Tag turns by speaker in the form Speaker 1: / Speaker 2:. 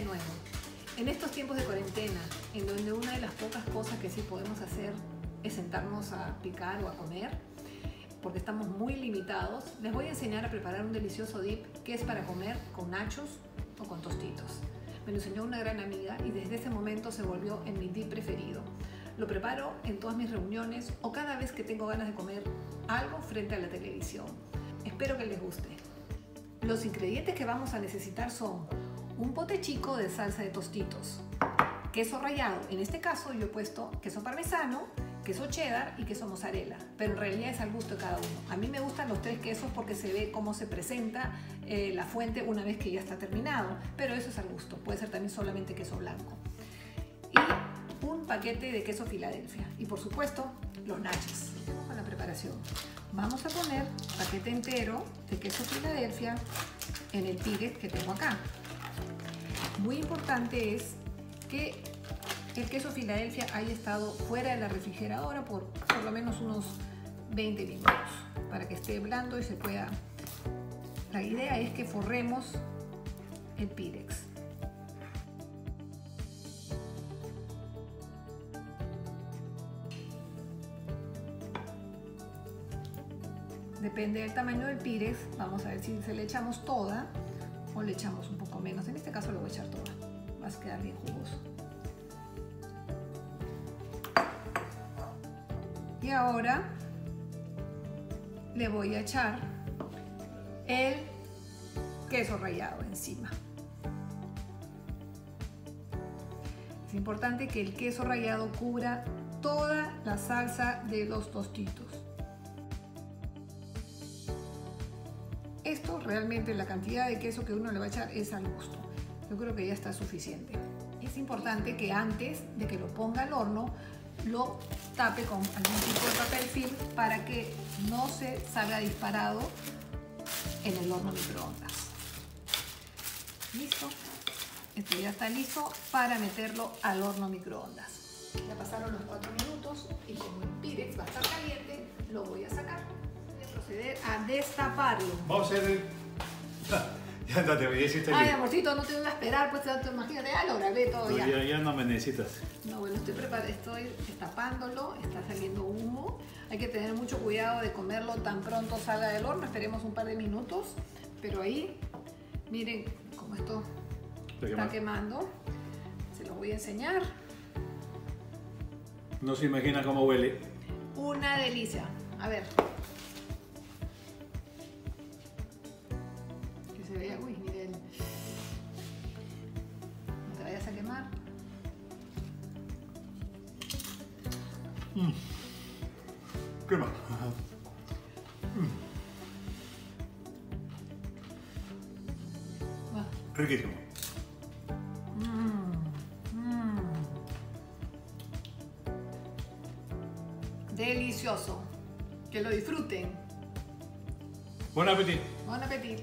Speaker 1: nuevo. En estos tiempos de cuarentena, en donde una de las pocas cosas que sí podemos hacer es sentarnos a picar o a comer, porque estamos muy limitados, les voy a enseñar a preparar un delicioso dip que es para comer con nachos o con tostitos. Me lo enseñó una gran amiga y desde ese momento se volvió en mi dip preferido. Lo preparo en todas mis reuniones o cada vez que tengo ganas de comer algo frente a la televisión. Espero que les guste. Los ingredientes que vamos a necesitar son un pote chico de salsa de tostitos, queso rallado, en este caso yo he puesto queso parmesano, queso cheddar y queso mozzarella, pero en realidad es al gusto de cada uno. A mí me gustan los tres quesos porque se ve cómo se presenta eh, la fuente una vez que ya está terminado, pero eso es al gusto, puede ser también solamente queso blanco. Y un paquete de queso Filadelfia y por supuesto los nachos. Con la preparación. Vamos a poner paquete entero de queso Filadelfia en el piret que tengo acá. Muy importante es que el queso Filadelfia haya estado fuera de la refrigeradora por por lo menos unos 20 minutos para que esté blando y se pueda... La idea es que forremos el pirex. Depende del tamaño del pirex, vamos a ver si se le echamos toda o le echamos un poco menos. En este caso lo voy a echar toda, va a quedar bien jugoso. Y ahora le voy a echar el queso rallado encima. Es importante que el queso rallado cubra toda la salsa de los tostitos. Realmente la cantidad de queso que uno le va a echar es al gusto. Yo creo que ya está suficiente. Es importante que antes de que lo ponga al horno lo tape con algún tipo de papel film para que no se salga disparado en el horno microondas. Listo. Esto ya está listo para meterlo al horno microondas. Ya pasaron los 4 minutos y como el Pirex va a estar caliente, lo voy a sacar. A proceder a destaparlo.
Speaker 2: Vamos a hacer el... Ya no te voy a
Speaker 1: Ay, amorcito, no te voy a esperar, pues imagínate, ya lo grabé todo ya.
Speaker 2: ya. Ya no me necesitas.
Speaker 1: No, bueno, estoy preparando, estoy destapándolo, está saliendo humo. Hay que tener mucho cuidado de comerlo tan pronto salga del horno, esperemos un par de minutos. Pero ahí, miren cómo esto está quemando. Se los voy a enseñar.
Speaker 2: No se imagina cómo huele.
Speaker 1: Una delicia. A ver. Uy, miren, no te vayas a quemar.
Speaker 2: Mm. Quema. Mm. Ah. Riquísimo.
Speaker 1: Mm, mm. Delicioso. Que lo disfruten.
Speaker 2: Buen apetito.
Speaker 1: Buen apetito.